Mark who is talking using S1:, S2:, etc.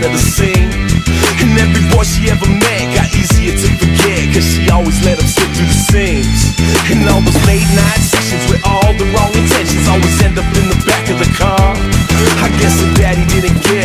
S1: out of the scene And every boy she ever met got easier to forget Cause she always let him slip through the seams. And all those late night sessions with all the wrong intentions Always end up in the back of the car. I guess her daddy didn't care